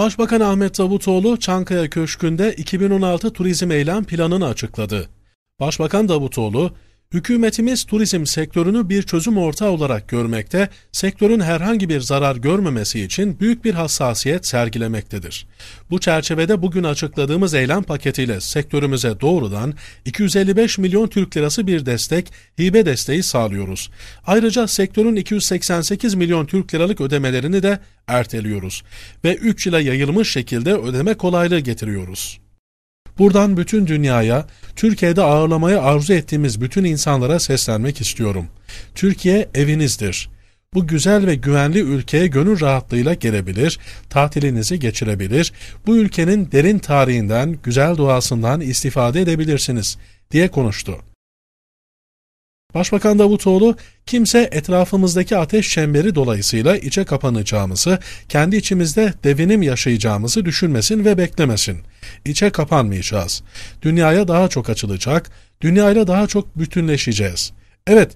Başbakan Ahmet Davutoğlu Çankaya Köşkü'nde 2016 turizm eylem planını açıkladı. Başbakan Davutoğlu, Hükümetimiz turizm sektörünü bir çözüm ortağı olarak görmekte, sektörün herhangi bir zarar görmemesi için büyük bir hassasiyet sergilemektedir. Bu çerçevede bugün açıkladığımız eylem paketiyle sektörümüze doğrudan 255 milyon Türk lirası bir destek, hibe desteği sağlıyoruz. Ayrıca sektörün 288 milyon Türk liralık ödemelerini de erteliyoruz ve 3 yıla yayılmış şekilde ödeme kolaylığı getiriyoruz. Buradan bütün dünyaya, Türkiye'de ağırlamayı arzu ettiğimiz bütün insanlara seslenmek istiyorum. Türkiye evinizdir. Bu güzel ve güvenli ülkeye gönül rahatlığıyla gelebilir, tatilinizi geçirebilir, bu ülkenin derin tarihinden, güzel doğasından istifade edebilirsiniz, diye konuştu. Başbakan Davutoğlu, kimse etrafımızdaki ateş çemberi dolayısıyla içe kapanacağımızı, kendi içimizde devinim yaşayacağımızı düşünmesin ve beklemesin. İçe kapanmayacağız. Dünyaya daha çok açılacak, dünyayla daha çok bütünleşeceğiz. Evet,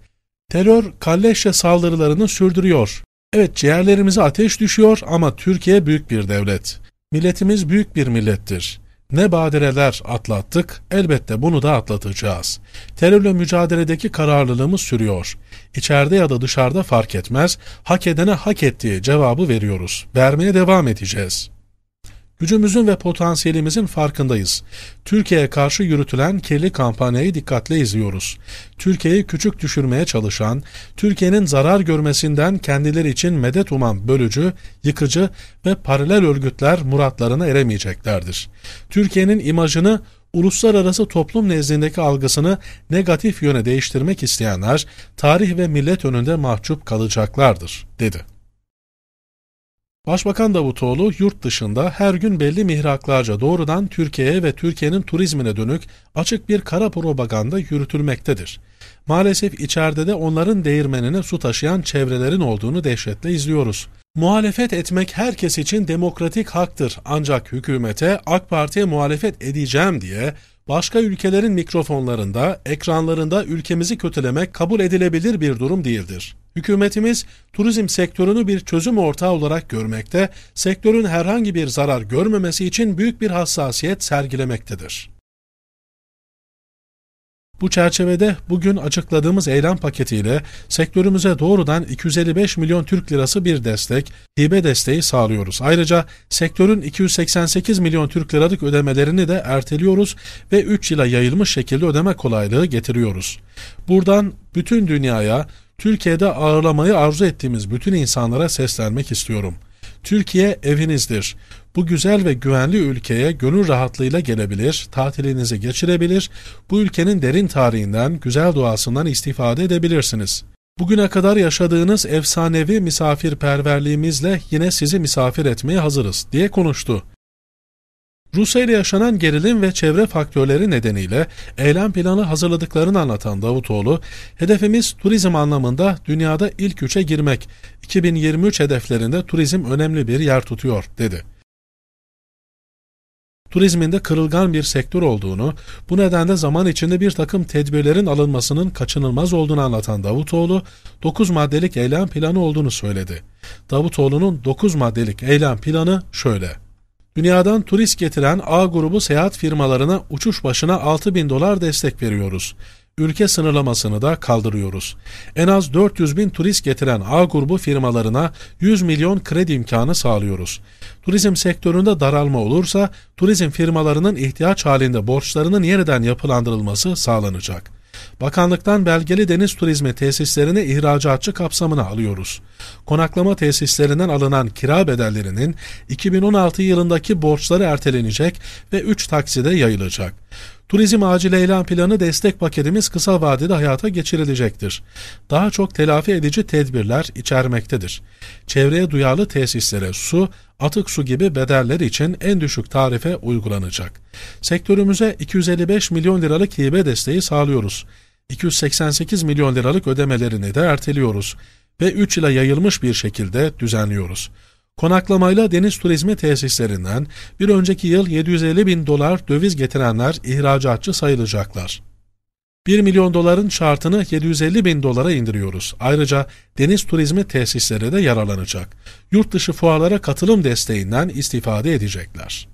terör kalleşçe saldırılarını sürdürüyor. Evet, ciğerlerimize ateş düşüyor ama Türkiye büyük bir devlet. Milletimiz büyük bir millettir. Ne badireler atlattık, elbette bunu da atlatacağız. Terörle mücadeledeki kararlılığımız sürüyor. İçeride ya da dışarıda fark etmez, hak edene hak ettiği cevabı veriyoruz. Vermeye devam edeceğiz. Gücümüzün ve potansiyelimizin farkındayız. Türkiye'ye karşı yürütülen kirli kampanyayı dikkatle izliyoruz. Türkiye'yi küçük düşürmeye çalışan, Türkiye'nin zarar görmesinden kendileri için medet uman bölücü, yıkıcı ve paralel örgütler muratlarına eremeyeceklerdir. Türkiye'nin imajını uluslararası toplum nezdindeki algısını negatif yöne değiştirmek isteyenler tarih ve millet önünde mahcup kalacaklardır, dedi. Başbakan Davutoğlu yurt dışında her gün belli mihraklarca doğrudan Türkiye'ye ve Türkiye'nin turizmine dönük açık bir kara propaganda yürütülmektedir. Maalesef içeride de onların değirmenine su taşıyan çevrelerin olduğunu dehşetle izliyoruz. Muhalefet etmek herkes için demokratik haktır ancak hükümete AK Parti'ye muhalefet edeceğim diye başka ülkelerin mikrofonlarında, ekranlarında ülkemizi kötülemek kabul edilebilir bir durum değildir. Hükümetimiz turizm sektörünü bir çözüm ortağı olarak görmekte, sektörün herhangi bir zarar görmemesi için büyük bir hassasiyet sergilemektedir. Bu çerçevede bugün açıkladığımız eylem paketiyle sektörümüze doğrudan 255 milyon Türk lirası bir destek, hibe desteği sağlıyoruz. Ayrıca sektörün 288 milyon Türk liralık ödemelerini de erteliyoruz ve 3 yıla yayılmış şekilde ödeme kolaylığı getiriyoruz. Buradan bütün dünyaya Türkiye'de ağırlamayı arzu ettiğimiz bütün insanlara seslenmek istiyorum. Türkiye evinizdir. Bu güzel ve güvenli ülkeye gönül rahatlığıyla gelebilir, tatilinizi geçirebilir, bu ülkenin derin tarihinden, güzel doğasından istifade edebilirsiniz. Bugüne kadar yaşadığınız efsanevi misafirperverliğimizle yine sizi misafir etmeye hazırız diye konuştu. Rusya ile yaşanan gerilim ve çevre faktörleri nedeniyle eylem planı hazırladıklarını anlatan Davutoğlu, hedefimiz turizm anlamında dünyada ilk üçe girmek, 2023 hedeflerinde turizm önemli bir yer tutuyor, dedi. Turizmin de kırılgan bir sektör olduğunu, bu nedenle zaman içinde bir takım tedbirlerin alınmasının kaçınılmaz olduğunu anlatan Davutoğlu, 9 maddelik eylem planı olduğunu söyledi. Davutoğlu'nun 9 maddelik eylem planı şöyle. Dünyadan turist getiren A grubu seyahat firmalarına uçuş başına 6 bin dolar destek veriyoruz. Ülke sınırlamasını da kaldırıyoruz. En az 400 bin turist getiren A grubu firmalarına 100 milyon kredi imkanı sağlıyoruz. Turizm sektöründe daralma olursa turizm firmalarının ihtiyaç halinde borçlarının yeniden yapılandırılması sağlanacak. Bakanlıktan belgeli deniz turizmi tesislerini ihracatçı kapsamına alıyoruz. Konaklama tesislerinden alınan kira bedellerinin 2016 yılındaki borçları ertelenecek ve 3 takside yayılacak. Turizm acil eylem planı destek paketimiz kısa vadede hayata geçirilecektir. Daha çok telafi edici tedbirler içermektedir. Çevreye duyarlı tesislere su, atık su gibi bedeller için en düşük tarife uygulanacak. Sektörümüze 255 milyon liralık hibe desteği sağlıyoruz. 288 milyon liralık ödemelerini de erteliyoruz ve 3 yıla yayılmış bir şekilde düzenliyoruz. Konaklamayla deniz turizmi tesislerinden bir önceki yıl 750 bin dolar döviz getirenler ihracatçı sayılacaklar. 1 milyon doların şartını 750 bin dolara indiriyoruz. Ayrıca deniz turizmi tesisleri de yararlanacak. Yurt dışı fuarlara katılım desteğinden istifade edecekler.